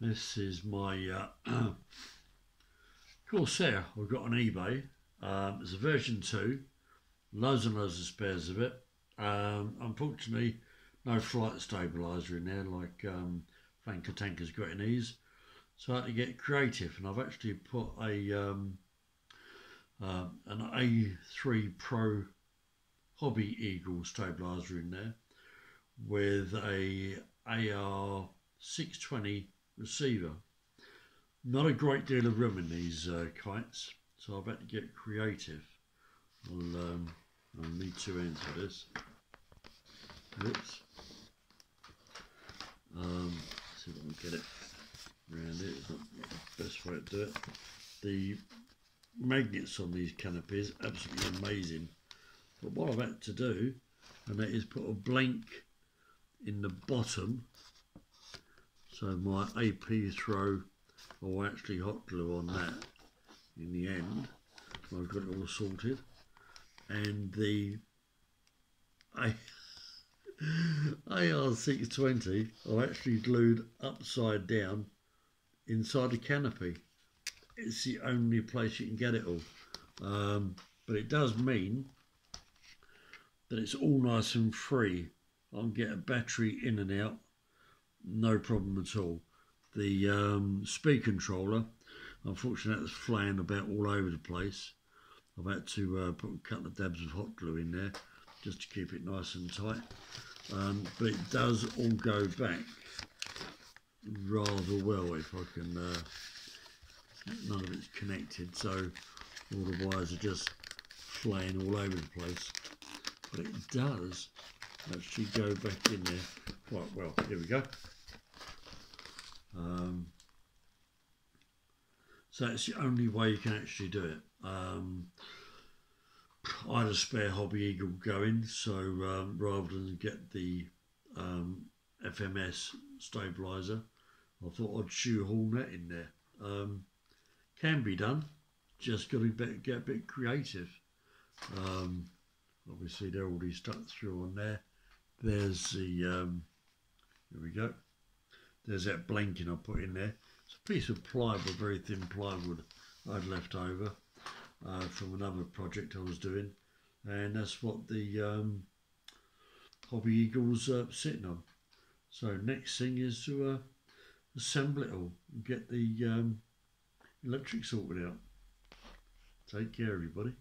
This is my uh, Corsair I've got on eBay. Um, it's a version 2, loads and loads of spares of it. Um, unfortunately, no flight stabilizer in there like um, Flanker Tanker's got in these. So I had to get creative and I've actually put a um, uh, an A3 Pro Hobby Eagle stabilizer in there with a AR620 receiver. Not a great deal of room in these uh, kites, so I've had to get creative. I'll, um, I'll need two ends for this. Oops. Um, see if I can get it around it. It's not the best way to do it. The magnets on these canopies absolutely amazing. But what I've had to do, and that is put a blank in the bottom so my A3 Pro will actually hot glue on that in the end. I've got it all sorted. And the AR620 I actually glued upside down inside the canopy. It's the only place you can get it all. Um, but it does mean that it's all nice and free. I can get a battery in and out no problem at all. The um, speed controller, unfortunately, that's flying about all over the place. I've had to uh, put a couple of dabs of hot glue in there just to keep it nice and tight. Um, but it does all go back rather well if I can. Uh, none of it's connected, so all the wires are just flying all over the place. But it does actually go back in there quite well. Here we go. Um, so it's the only way you can actually do it. Um, I had a spare Hobby Eagle going, so um, rather than get the um, FMS stabilizer, I thought I'd shoehorn that in there. Um, can be done, just got to get a bit creative. Um, obviously, they're already stuck through on there. There's the, here we go. There's that blanking I put in there. It's a piece of plywood, very thin plywood I'd left over uh, from another project I was doing. And that's what the um, Hobby Eagle's uh, sitting on. So next thing is to uh, assemble it all and get the um, electric sorted out. Take care everybody.